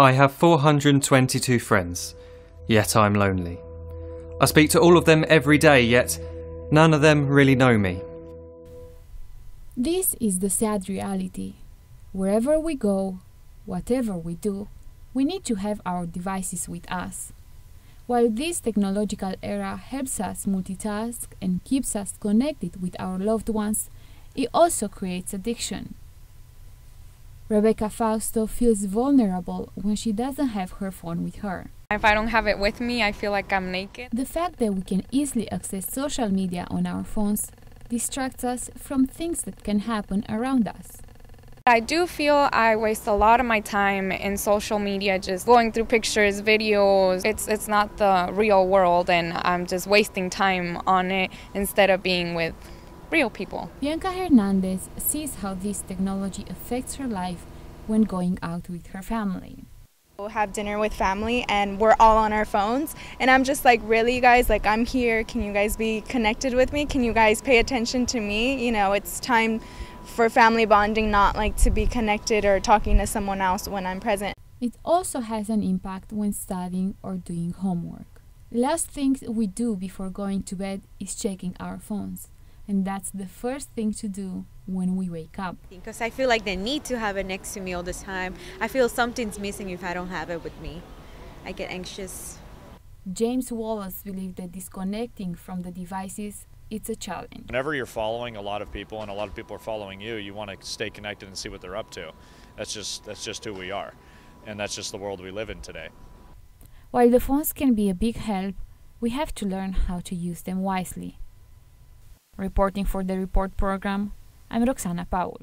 I have 422 friends, yet I'm lonely. I speak to all of them every day, yet none of them really know me. This is the sad reality. Wherever we go, whatever we do, we need to have our devices with us. While this technological era helps us multitask and keeps us connected with our loved ones, it also creates addiction. Rebecca Fausto feels vulnerable when she doesn't have her phone with her. If I don't have it with me, I feel like I'm naked. The fact that we can easily access social media on our phones distracts us from things that can happen around us. I do feel I waste a lot of my time in social media just going through pictures, videos. It's it's not the real world and I'm just wasting time on it instead of being with real people. Bianca Hernandez sees how this technology affects her life when going out with her family. We'll have dinner with family and we're all on our phones and I'm just like really you guys like I'm here can you guys be connected with me can you guys pay attention to me you know it's time for family bonding not like to be connected or talking to someone else when I'm present. It also has an impact when studying or doing homework. Last thing we do before going to bed is checking our phones and that's the first thing to do when we wake up. Because I feel like they need to have it next to me all the time. I feel something's missing if I don't have it with me. I get anxious. James Wallace believes that disconnecting from the devices it's a challenge. Whenever you're following a lot of people and a lot of people are following you, you want to stay connected and see what they're up to. That's just that's just who we are. And that's just the world we live in today. While the phones can be a big help, we have to learn how to use them wisely. Reporting for the Report program, I'm Roxana Paul.